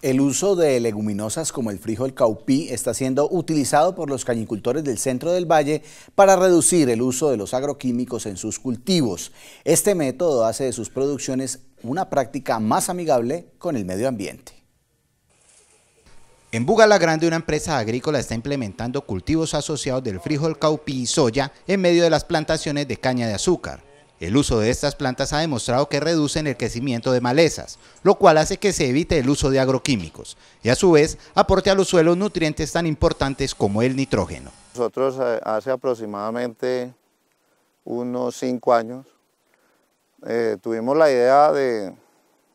El uso de leguminosas como el frijol caupí está siendo utilizado por los cañicultores del centro del valle para reducir el uso de los agroquímicos en sus cultivos. Este método hace de sus producciones una práctica más amigable con el medio ambiente. En Bugala Grande, una empresa agrícola está implementando cultivos asociados del frijol caupí y soya en medio de las plantaciones de caña de azúcar. El uso de estas plantas ha demostrado que reducen el crecimiento de malezas, lo cual hace que se evite el uso de agroquímicos y a su vez aporte a los suelos nutrientes tan importantes como el nitrógeno. Nosotros eh, hace aproximadamente unos cinco años eh, tuvimos la idea de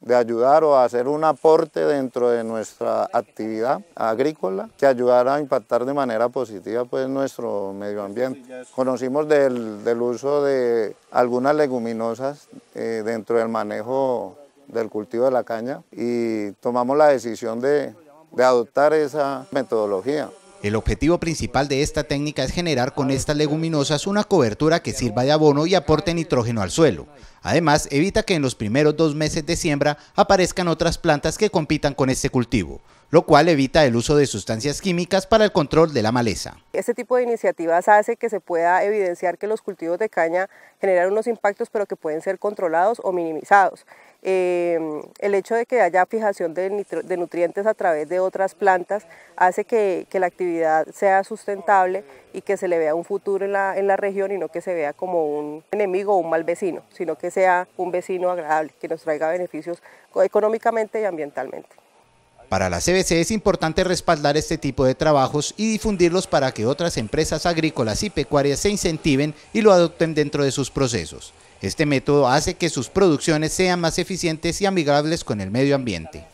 de ayudar o hacer un aporte dentro de nuestra actividad agrícola que ayudara a impactar de manera positiva pues, nuestro medio ambiente. Conocimos del, del uso de algunas leguminosas eh, dentro del manejo del cultivo de la caña y tomamos la decisión de, de adoptar esa metodología. El objetivo principal de esta técnica es generar con estas leguminosas una cobertura que sirva de abono y aporte nitrógeno al suelo. Además, evita que en los primeros dos meses de siembra aparezcan otras plantas que compitan con este cultivo, lo cual evita el uso de sustancias químicas para el control de la maleza. Este tipo de iniciativas hace que se pueda evidenciar que los cultivos de caña generan unos impactos pero que pueden ser controlados o minimizados. Em, el hecho de que haya fijación de, nutrientes a través de otras plantas hace que, la actividad sea sustentable y que se le vea un futuro en la, en la región y no que se vea como un enemigo o un mal vecino, sino que sea un vecino agradable, que nos traiga beneficios económicamente y ambientalmente. Para la CBC es importante respaldar este tipo de trabajos y difundirlos para que otras empresas agrícolas y pecuarias se incentiven y lo adopten dentro de sus procesos. Este método hace que sus producciones sean más eficientes y amigables con el medio ambiente.